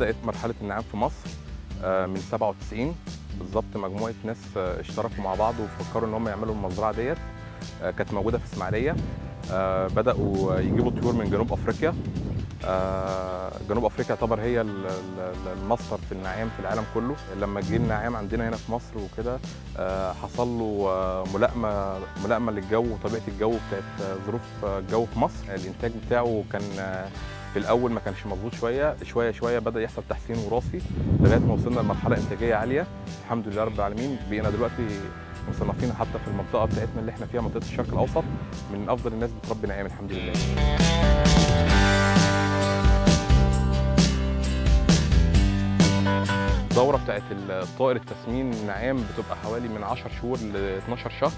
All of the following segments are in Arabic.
بدأت مرحلة النعام في مصر آه، من 97 بالظبط مجموعة ناس آه، اشتركوا مع بعض وفكروا إن هم يعملوا المزرعة ديت آه، كانت موجودة في إسماعيلية. آه، بدأوا يجيبوا طيور من جنوب أفريقيا. جنوب أفريقيا يعتبر هي ال- ال- المصدر في النعام في العالم كله. لما جه النعام عندنا هنا في مصر وكده حصل له ملائمة ملائمة للجو وطبيعة الجو بتاعت ظروف الجو في مصر. الإنتاج بتاعه كان في الأول ما كانش مظبوط شوية شوية شوية بدأ يحصل تحسين وراثي لغاية ما وصلنا لمرحلة إنتاجية عالية. الحمد لله رب العالمين بقينا دلوقتي مصنفين حتى في المنطقة بتاعتنا اللي إحنا فيها منطقة الشرق الأوسط من أفضل الناس بتربي نعام الحمد لله. الدورة بتاعت الطائر التسمين النعام بتبقى حوالي من 10 شهور ل 12 شهر.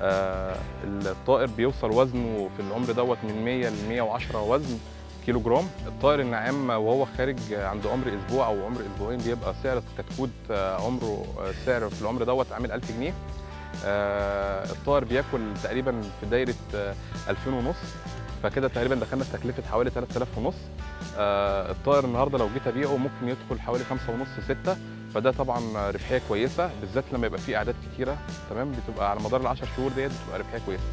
آه، الطائر بيوصل وزنه في العمر دوت من 100 ل 110 وزن. كيلو جرام الطائر النعام وهو خارج عند عمر أسبوع أو عمر أسبوعين بيبقى سعر الكتكوت آه، عمره آه، سعر في العمر دوت عامل 1000 جنيه. آه، الطائر بياكل تقريبا في دايرة آه، 2000 ونص فكده تقريبا دخلنا في تكلفة حوالي 3000 ونص. الطائر النهارده لو جيت أبيعه ممكن يدخل حوالي 5 ونص 6 فده طبعا ربحية كويسة بالذات لما يبقى فيه أعداد كتيرة تمام؟ بتبقى على مدار ال 10 شهور ديت بتبقى ربحية كويسة.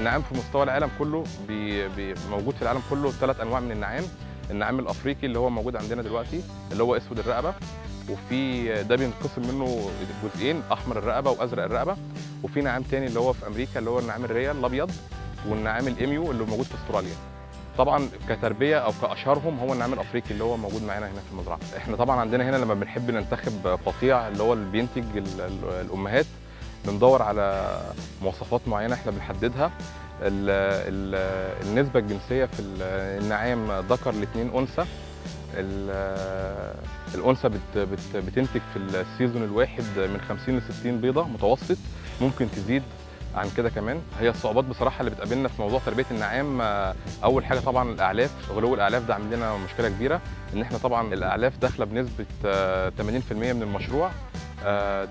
النعام في مستوى العالم كله بي بي موجود في العالم كله ثلاث أنواع من النعام. النعام الأفريقي اللي هو موجود عندنا دلوقتي اللي هو أسود الرقبة وفي ده بينقسم منه جزئين أحمر الرقبة وأزرق الرقبة. وفي نعام تاني اللي هو في أمريكا اللي هو النعام الريا الأبيض والنعام الإيمو اللي موجود في أستراليا. طبعا كتربية أو كأشهرهم هو النعام الأفريقي اللي هو موجود معانا هنا في المزرعة. إحنا طبعا عندنا هنا لما بنحب ننتخب قطيع اللي هو اللي بينتج ال- ال- الأمهات بندور على مواصفات معينة إحنا بنحددها. ال ال النسبة الجنسية في ال- النعام ذكر لاثنين أنثى. ال- الأنثى بت بت بتنتج في السيزون الواحد من 50 ل 60 بيضة متوسط. ممكن تزيد عن كده كمان. هي الصعوبات بصراحة اللي بتقابلنا في موضوع تربية النعام أول حاجة طبعا الأعلاف. غلو الأعلاف ده عامل لنا مشكلة كبيرة إن إحنا طبعا الأعلاف داخلة بنسبة آه، 80% من المشروع.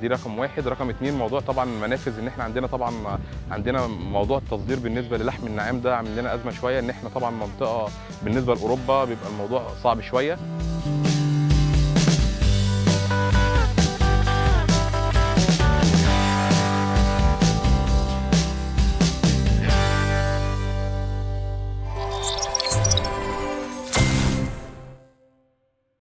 دي رقم واحد. رقم اتنين موضوع طبعا المنافذ إن إحنا عندنا طبعا عندنا موضوع التصدير بالنسبة للحم النعام ده عامل لنا أزمة شوية إن إحنا طبعا منطقة بالنسبة لأوروبا بيبقى الموضوع صعب شوية.